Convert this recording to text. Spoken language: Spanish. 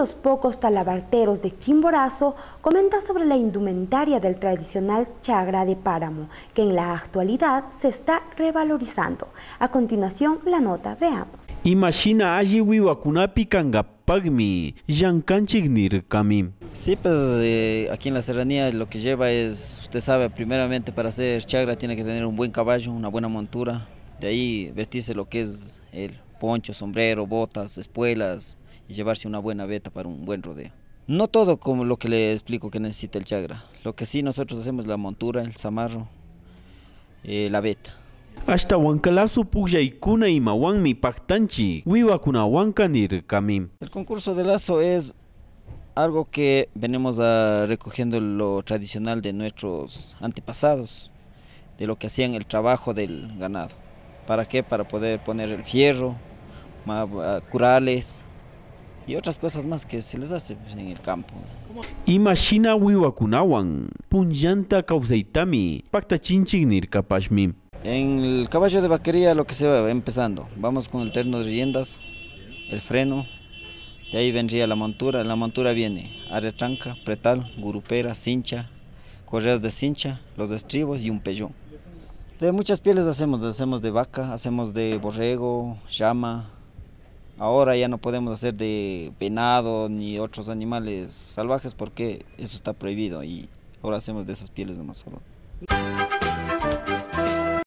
los pocos talabarteros de Chimborazo comenta sobre la indumentaria del tradicional chagra de páramo, que en la actualidad se está revalorizando. A continuación, la nota, veamos. Imagina allí wiwakunapi kangapagmi, yankanchignir kamim. Sí, pues eh, aquí en la serranía lo que lleva es, usted sabe, primeramente para hacer chagra tiene que tener un buen caballo, una buena montura, de ahí vestirse lo que es el poncho, sombrero, botas, espuelas y llevarse una buena veta para un buen rodeo. No todo como lo que le explico que necesita el chagra, lo que sí nosotros hacemos la montura, el zamarro, eh, la veta. Hasta huancalazo puyaykuna y mawanmi pactanchi, wiwakuna huancanir kamim. El concurso de lazo es algo que venimos a recogiendo lo tradicional de nuestros antepasados, de lo que hacían el trabajo del ganado. ¿Para qué? Para poder poner el fierro, curales y otras cosas más que se les hace en el campo. Imagina wiwakunawan, punyanta causaitami, pacta chinchignir kapashmi. En el caballo de vaquería lo que se va empezando, vamos con el terno de riendas, el freno, de ahí vendría la montura. La montura viene arretranca, pretal, gurupera, cincha, correas de cincha, los estribos y un pellón. De muchas pieles hacemos, hacemos de vaca, hacemos de borrego, llama. Ahora ya no podemos hacer de venado ni otros animales salvajes porque eso está prohibido y ahora hacemos de esas pieles nomás solo.